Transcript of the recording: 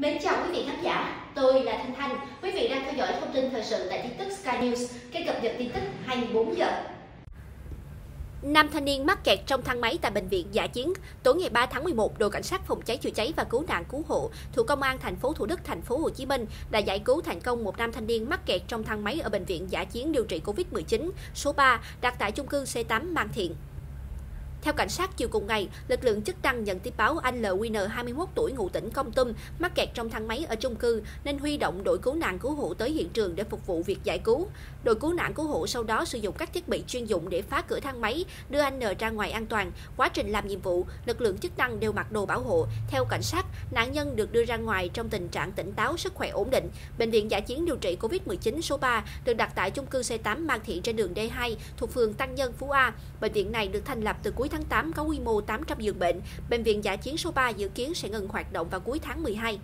Mến chào quý vị khán giả, tôi là Thanh Thanh. Quý vị đang theo dõi thông tin thời sự tại tin tức Sky News, kênh cập nhật tin tức 24 giờ. Nam thanh niên mắc kẹt trong thang máy tại bệnh viện giả Chiến. Tối ngày 3 tháng 11, đội cảnh sát phòng cháy chữa cháy và cứu nạn cứu hộ thuộc công an thành phố Thủ Đức, thành phố Hồ Chí Minh đã giải cứu thành công một nam thanh niên mắc kẹt trong thang máy ở bệnh viện giả Chiến điều trị Covid-19 số 3 đặt tại chung cư C8 Mang Thiện. Theo cảnh sát, chiều cùng ngày, lực lượng chức năng nhận tin báo anh LQN 21 tuổi ngụ tỉnh Công Tum mắc kẹt trong thang máy ở chung cư nên huy động đội cứu nạn cứu hộ tới hiện trường để phục vụ việc giải cứu. Đội cứu nạn cứu hộ sau đó sử dụng các thiết bị chuyên dụng để phá cửa thang máy, đưa anh N ra ngoài an toàn. Quá trình làm nhiệm vụ, lực lượng chức năng đều mặc đồ bảo hộ. Theo cảnh sát, nạn nhân được đưa ra ngoài trong tình trạng tỉnh táo, sức khỏe ổn định. Bệnh viện giả chiến điều trị COVID-19 số 3 được đặt tại chung cư C8 Mang Thiện trên đường D2 thuộc phường Tăng Nhân, Phú A. Bệnh viện này được thành lập từ cuối tháng 8 có quy mô 800 giường bệnh. Bệnh viện giả chiến số 3 dự kiến sẽ ngừng hoạt động vào cuối tháng 12.